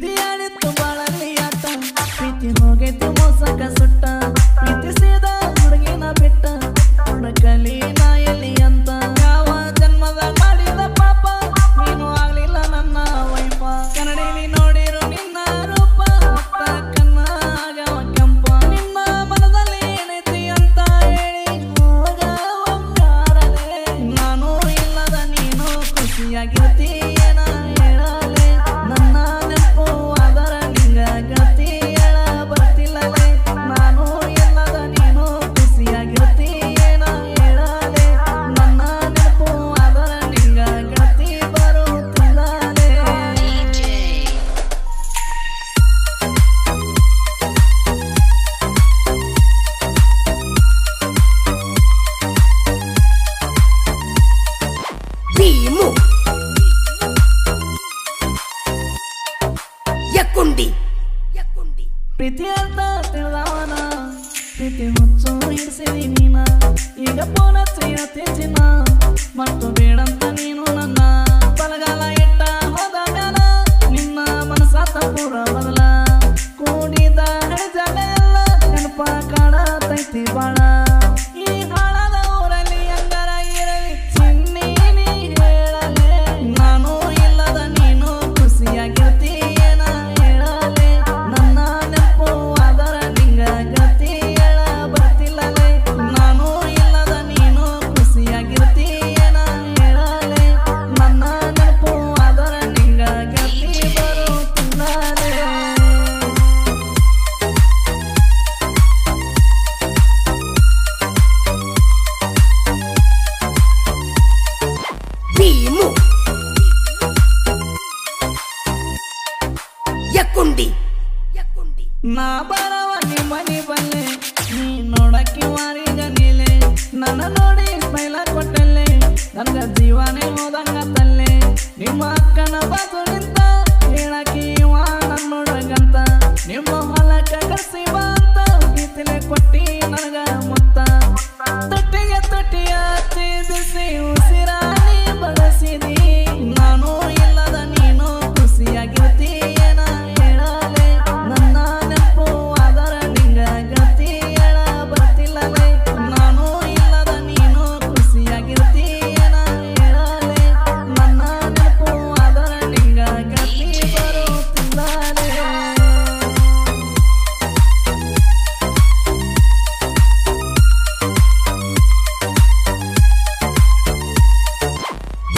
cristianito para Yakkundi ಪ್ರೀತಿ ಅಂತ ತಿಳಿದವನ ಪ್ರೀತಿ ಹುಚ್ಚು ಇರಿಸಿದಿ ನೀನ. ಈಗ ಪೋನ ಹಚ್ಚಿನ ಮತ್ತು ಬೇಡಂತ ನೀನು ನನ್ನ. ಬಲಗಾಲ ಇಟ್ಟ ಹೋದ ಮ್ಯಾಲ ನಿನ್ನ ಮನಸ್ಸ ತಪ್ಪುರ ಬದಲ. ಕೂಡಿದ ಜಾಗ ಎಲ್ಲ ನೆನಪ ಕಾಣತೈತಿ ಬಾಳ. ನಾ ಬರವ ಬಲ್ಲೆ ವಾರಿ ನನ್ನ ನೋಡಿ ಕೊಟ್ಟಲ್ಲೆ ನಿಮ್ಮ ಅಕ್ಕನ ಬಾಜು ನಿಂತ ಹೇಳಕ್ಕೆ ನನ್ನ ನಿಮ್ಮ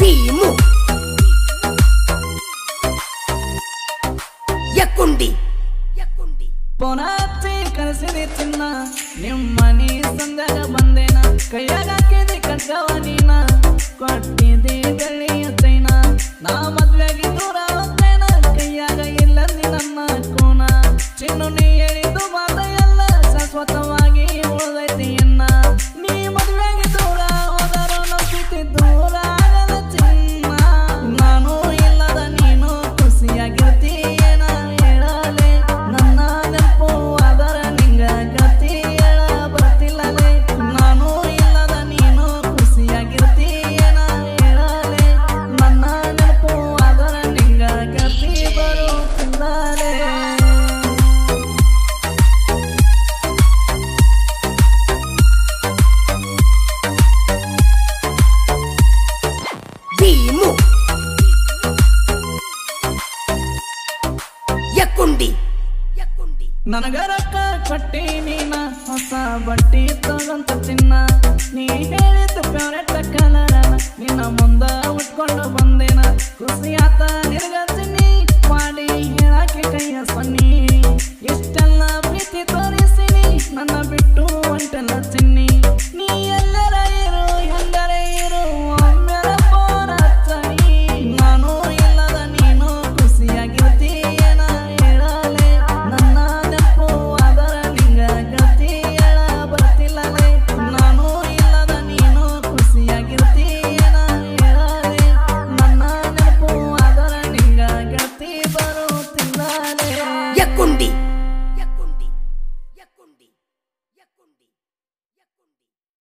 闭目，ಎಕ್ಕುಂಡಿ ಪೊನಾತಿ ಕನಸಿದೆ ತಿನ್ನ ನಿಮ್ಮನಿ ಸಂದಗ ಬಂದೇನ ಕೈಯಾಗ ನನಗ ರೊಕ್ಕ ಕೊಟ್ಟಿ ನೀನ ಹೊಸ ಬಟ್ಟಿ ತಗೊಂತ ತಿನ್ನ. ನೀ ಹೇಳಿದ ಫೇವ್ರೆಟ್ ಕಲರನ ನಿನ್ನ ಮುಂದ ಉಟ್ಕೊಂಡು ಬಂದೇನ. ಖುಷಿ ಆತ ನಿನಗ